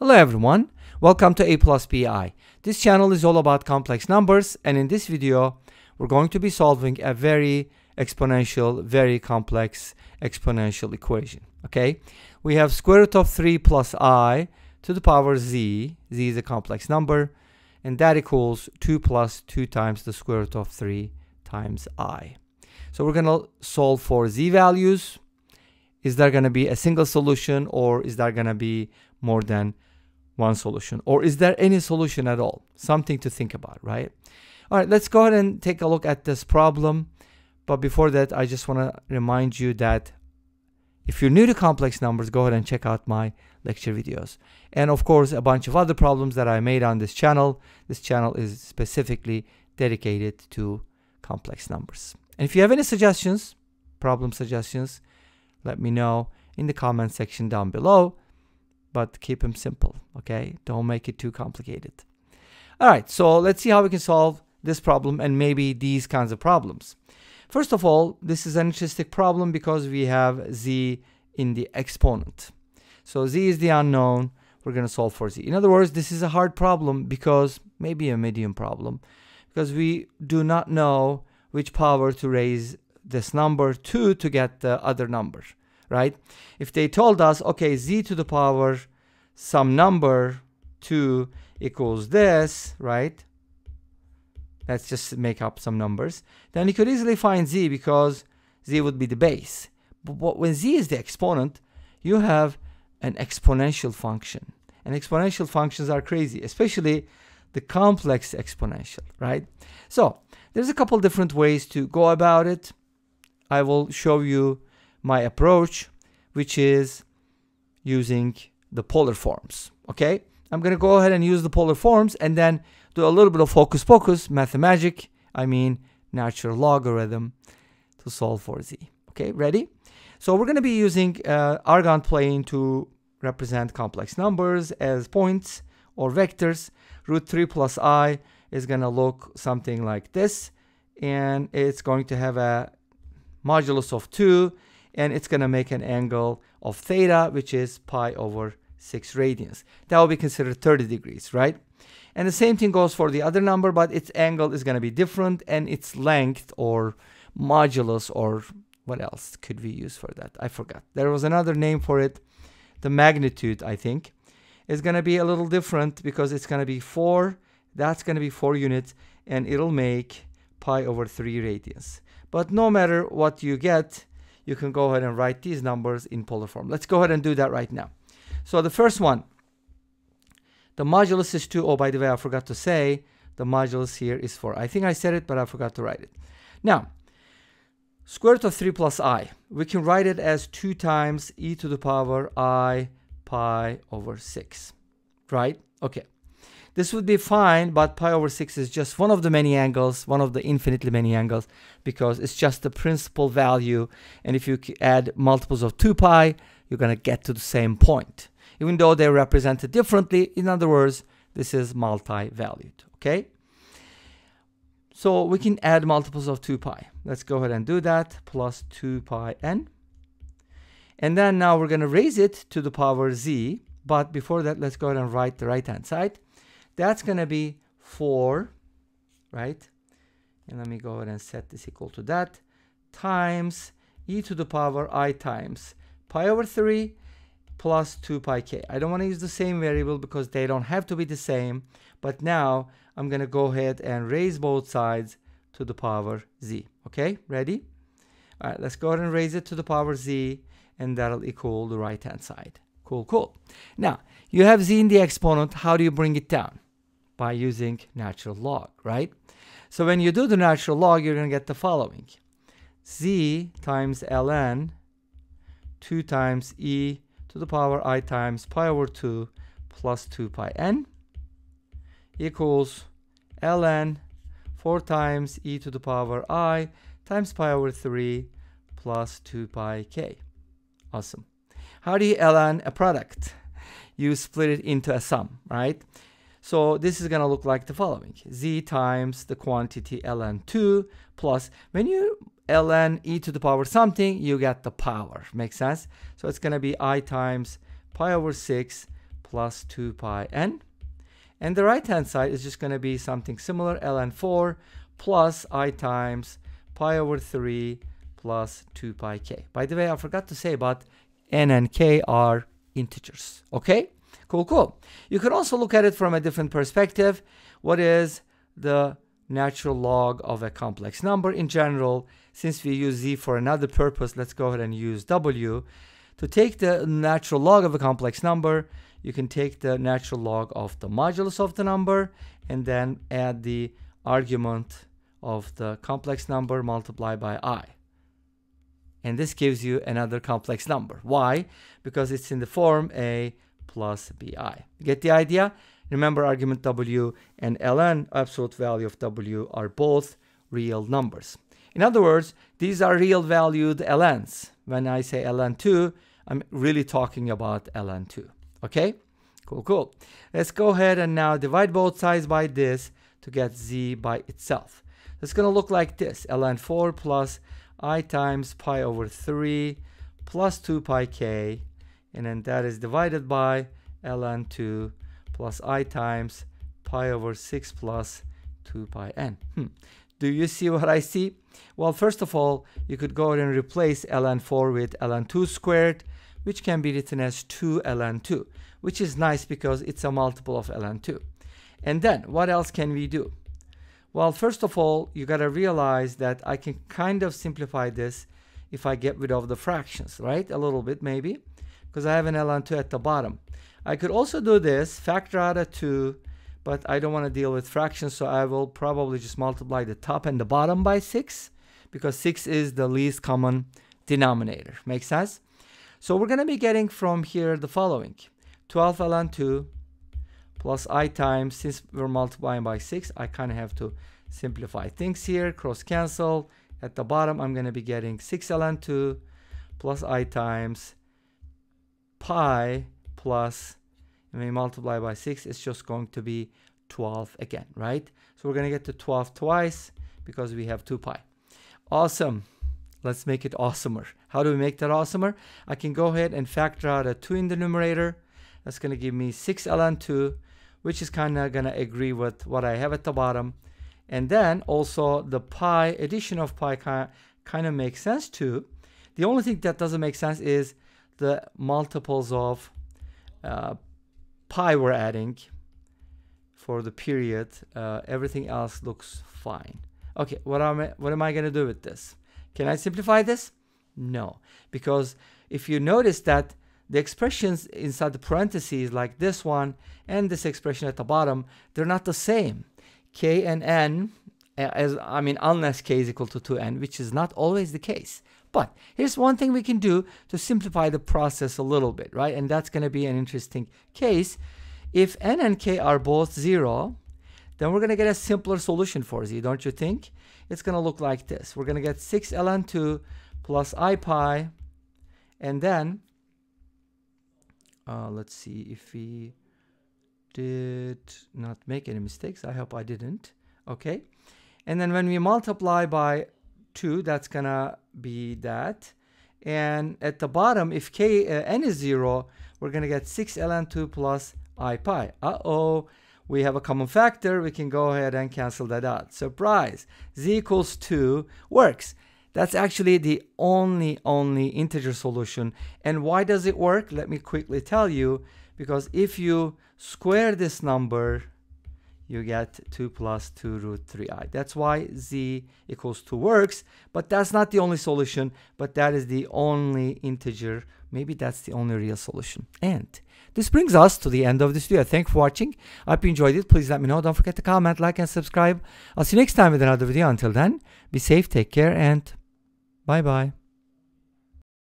Hello everyone, welcome to A plus BI. This channel is all about complex numbers and in this video we're going to be solving a very exponential, very complex exponential equation. Okay, we have square root of 3 plus i to the power z, z is a complex number, and that equals 2 plus 2 times the square root of 3 times i. So we're going to solve for z values. Is there going to be a single solution or is there going to be more than one solution? Or is there any solution at all? Something to think about, right? All right, let's go ahead and take a look at this problem. But before that, I just want to remind you that if you're new to complex numbers, go ahead and check out my lecture videos. And of course, a bunch of other problems that I made on this channel. This channel is specifically dedicated to complex numbers. And if you have any suggestions, problem suggestions, let me know in the comment section down below. But keep them simple, okay? Don't make it too complicated. All right, so let's see how we can solve this problem and maybe these kinds of problems. First of all, this is an interesting problem because we have z in the exponent. So z is the unknown. We're going to solve for z. In other words, this is a hard problem because maybe a medium problem because we do not know which power to raise this number to to get the other number, right? If they told us, okay, z to the power some number 2 equals this, right? Let's just make up some numbers. Then you could easily find z because z would be the base. But when z is the exponent, you have an exponential function. And exponential functions are crazy, especially the complex exponential, right? So there's a couple different ways to go about it. I will show you my approach, which is using the polar forms, okay? I'm to go ahead and use the polar forms and then do a little bit of hocus pocus, mathemagic, I mean natural logarithm to solve for z. Okay, ready? So we're to be using uh, Argand plane to represent complex numbers as points or vectors. Root 3 plus i is to look something like this. And it's going to have a modulus of 2. And it's going to make an angle of theta, which is pi over 6 radians. That will be considered 30 degrees, right? And the same thing goes for the other number, but its angle is going to be different and its length or modulus or what else could we use for that? I forgot. There was another name for it. The magnitude, I think, is going to be a little different because it's going to be 4. That's going to be 4 units and it'll make pi over 3 radians. But no matter what you get, you can go ahead and write these numbers in polar form. Let's go ahead and do that right now. So the first one, the modulus is 2. Oh, by the way, I forgot to say the modulus here is 4. I think I said it, but I forgot to write it. Now, square root of 3 plus i. We can write it as 2 times e to the power i pi over 6. Right? Okay. This would be fine, but pi over 6 is just one of the many angles, one of the infinitely many angles, because it's just the principal value. And if you add multiples of 2 pi, you're going to get to the same point even though they're represented differently. In other words, this is multi-valued, okay? So we can add multiples of 2 pi. Let's go ahead and do that, plus 2 pi n. And then now we're going to raise it to the power z. But before that, let's go ahead and write the right-hand side. That's going to be 4, right? And let me go ahead and set this equal to that, times e to the power i times pi over 3 plus 2 pi k. I don't want to use the same variable because they don't have to be the same. But now I'm going to go ahead and raise both sides to the power z. Okay, ready? All right, let's go ahead and raise it to the power z and that'll equal the right hand side. Cool, cool. Now, you have z in the exponent. How do you bring it down? By using natural log, right? So when you do the natural log, you're going to get the following. z times ln 2 times e to the power i times pi over 2 plus 2 pi n equals ln 4 times e to the power i times pi over 3 plus 2 pi k. Awesome. How do you ln a product? You split it into a sum, right? So this is going to look like the following. z times the quantity ln 2 plus, when you ln e to the power something, you get the power. Makes sense? So it's going to be i times pi over 6 plus 2 pi n. And the right hand side is just going to be something similar, ln 4 plus i times pi over 3 plus 2 pi k. By the way, I forgot to say about n and k are integers. Okay? Cool, cool. You can also look at it from a different perspective. What is the natural log of a complex number? In general, since we use z for another purpose, let's go ahead and use w. To take the natural log of a complex number, you can take the natural log of the modulus of the number and then add the argument of the complex number multiplied by i. And this gives you another complex number. Why? Because it's in the form a plus bi. Get the idea? Remember argument w and ln, absolute value of w, are both real numbers. In other words, these are real valued ln's. When I say ln2, I'm really talking about ln2. Okay? Cool, cool. Let's go ahead and now divide both sides by this to get z by itself. It's going to look like this. ln4 plus i times pi over 3 plus 2 pi k. And then that is divided by ln2 plus i times pi over 6 plus 2 pi n. Hmm. Do you see what I see? Well, first of all, you could go ahead and replace ln4 with ln2 squared, which can be written as 2 ln2, which is nice because it's a multiple of ln2. And then, what else can we do? Well, first of all, you got to realize that I can kind of simplify this if I get rid of the fractions, right? A little bit maybe, because I have an ln2 at the bottom. I could also do this, factor out a 2, but I don't want to deal with fractions, so I will probably just multiply the top and the bottom by 6, because 6 is the least common denominator. Make sense? So we're going to be getting from here the following. 12 ln 2 plus i times, since we're multiplying by 6, I kind of have to simplify things here, cross cancel. At the bottom, I'm going to be getting 6 ln 2 plus i times pi plus, and we multiply by 6, it's just going to be 12 again, right? So we're going to get to 12 twice because we have 2 pi. Awesome. Let's make it awesomer. How do we make that awesomer? I can go ahead and factor out a 2 in the numerator. That's going to give me 6 ln 2, which is kind of going to agree with what I have at the bottom. And then also the pi, addition of pi kind of makes sense too. The only thing that doesn't make sense is the multiples of uh, pi we're adding for the period. Uh, everything else looks fine. Okay, what am I, what am I going to do with this? Can I simplify this? No, because if you notice that the expressions inside the parentheses like this one and this expression at the bottom, they're not the same. k and n, as I mean, unless k is equal to 2n, which is not always the case. But here's one thing we can do to simplify the process a little bit, right? And that's going to be an interesting case. If n and k are both 0, then we're going to get a simpler solution for z, don't you think? It's going to look like this. We're going to get 6 ln 2 plus i pi, and then, uh, let's see if we did not make any mistakes. I hope I didn't. Okay. And then when we multiply by 2, that's going to be that. And at the bottom, if k uh, n is 0, we're going to get 6 ln 2 plus i pi. Uh-oh, we have a common factor. We can go ahead and cancel that out. Surprise! z equals 2 works. That's actually the only, only integer solution. And why does it work? Let me quickly tell you. Because if you square this number, you get 2 plus 2 root 3i. That's why z equals 2 works, but that's not the only solution, but that is the only integer. Maybe that's the only real solution. And this brings us to the end of this video. Thanks for watching. I hope you enjoyed it. Please let me know. Don't forget to comment, like, and subscribe. I'll see you next time with another video. Until then, be safe, take care, and bye-bye.